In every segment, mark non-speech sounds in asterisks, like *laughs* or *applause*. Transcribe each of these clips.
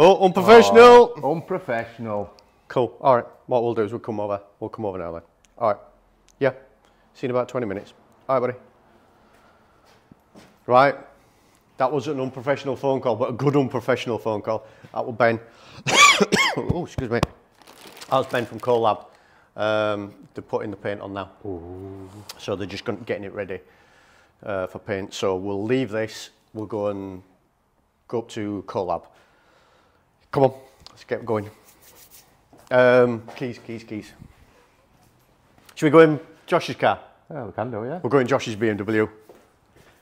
Oh, unprofessional. Oh, unprofessional. Cool. All right. What we'll do is we'll come over. We'll come over now then. All right. Yeah. See you in about 20 minutes. All right, buddy. Right. That was an unprofessional phone call, but a good unprofessional phone call. That was Ben. *coughs* oh, excuse me. That was Ben from Colab. Um, they're putting the paint on now. So they're just getting it ready uh, for paint. So we'll leave this. We'll go and go up to Colab. Come on, let's get going. Um, keys, keys, keys. Should we go in Josh's car? Yeah, we can do, yeah. We'll go in Josh's BMW.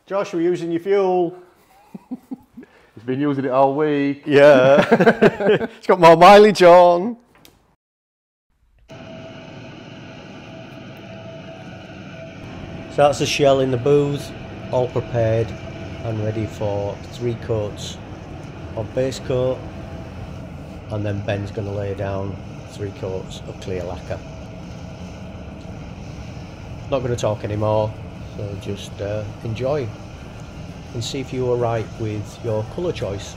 Josh, we're using your fuel. *laughs* He's been using it all week. Yeah. *laughs* it's got more mileage on. So that's the shell in the booth, all prepared and ready for three coats of base coat and then Ben's going to lay down three coats of clear lacquer. Not going to talk anymore, so just uh, enjoy and see if you were right with your colour choice.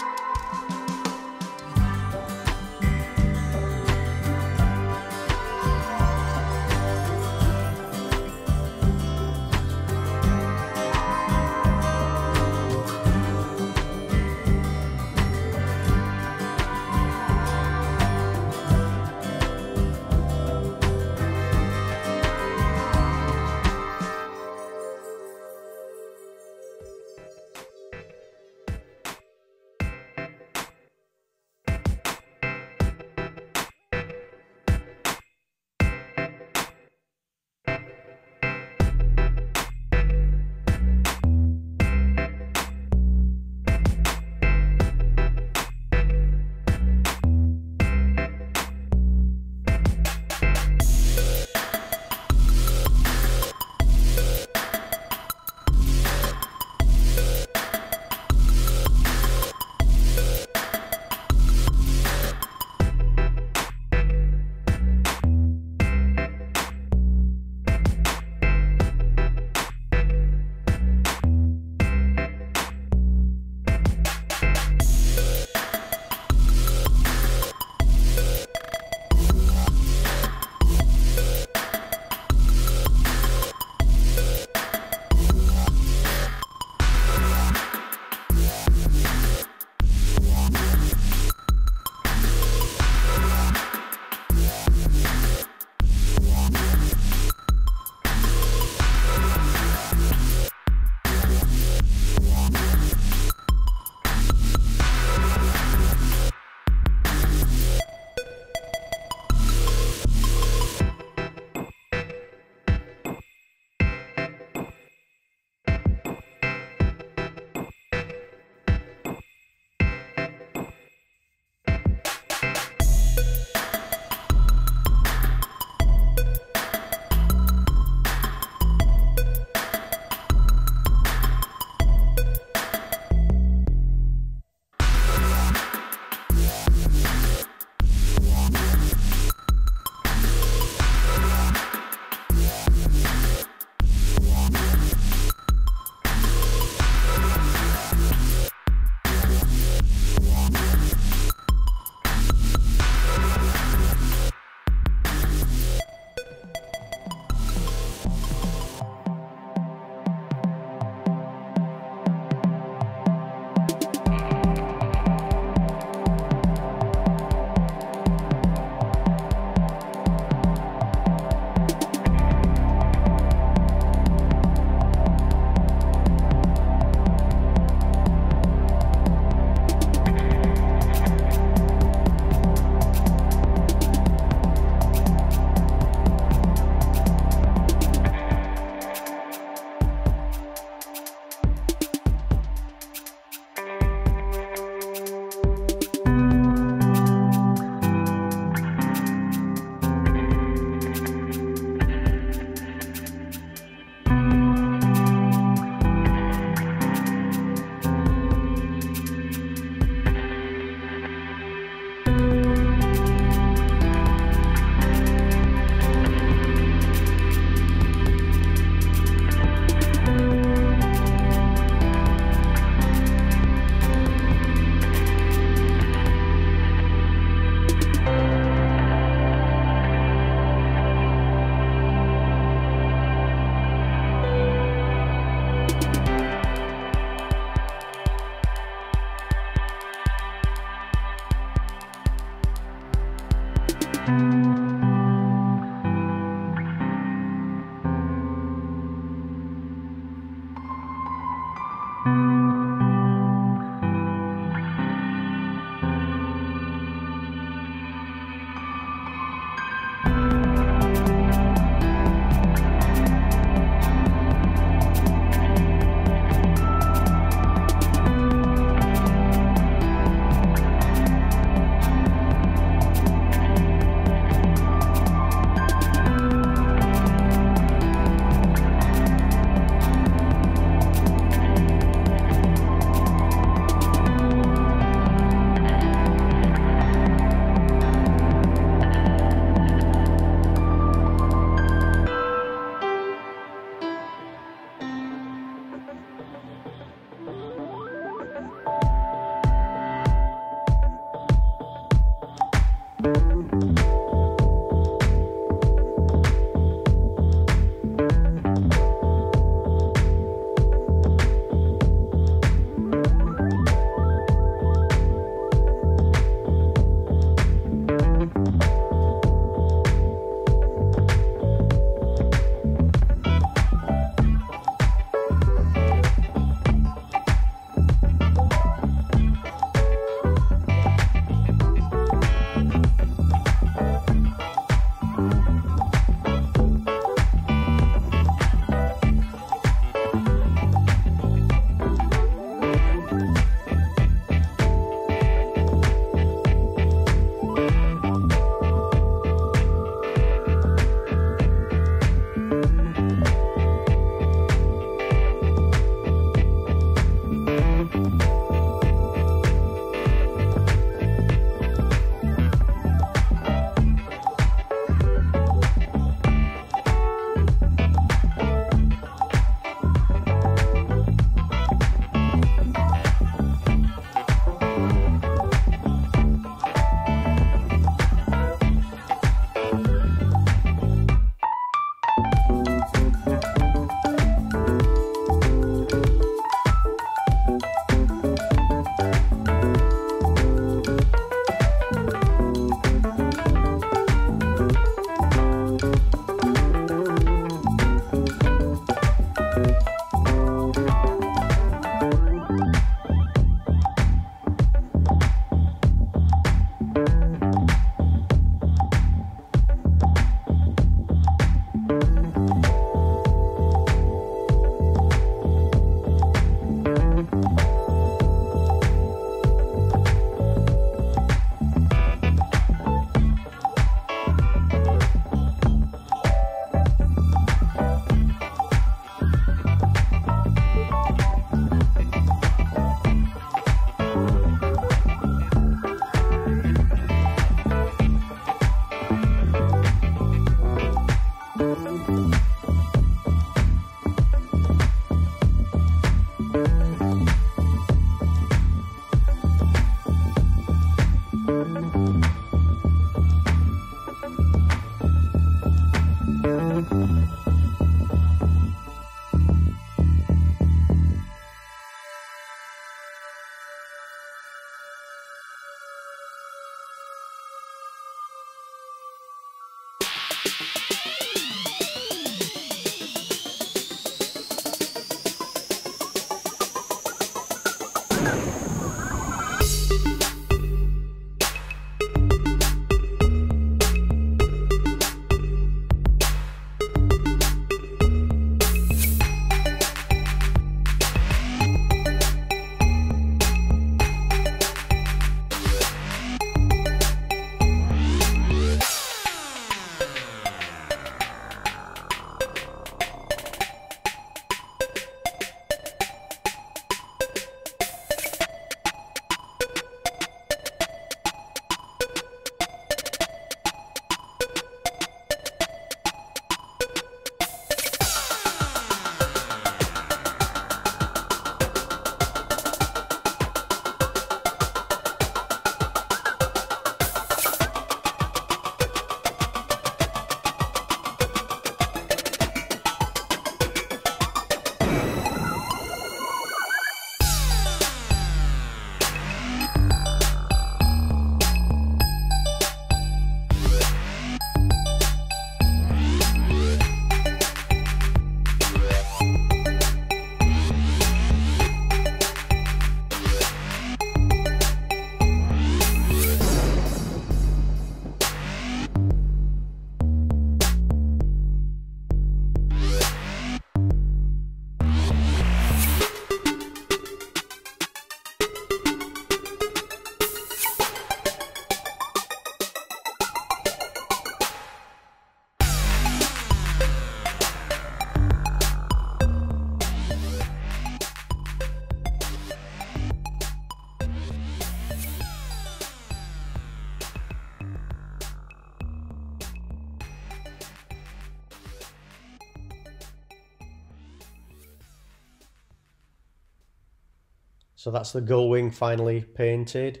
So that's the gull wing finally painted.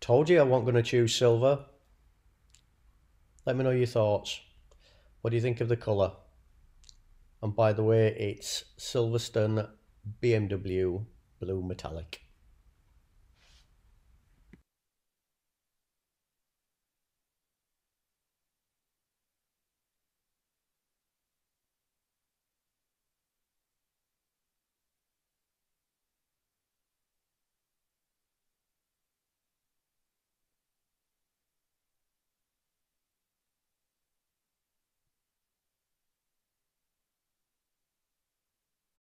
Told you I wasn't going to choose silver. Let me know your thoughts. What do you think of the colour? And by the way, it's Silverstone BMW Blue Metallic.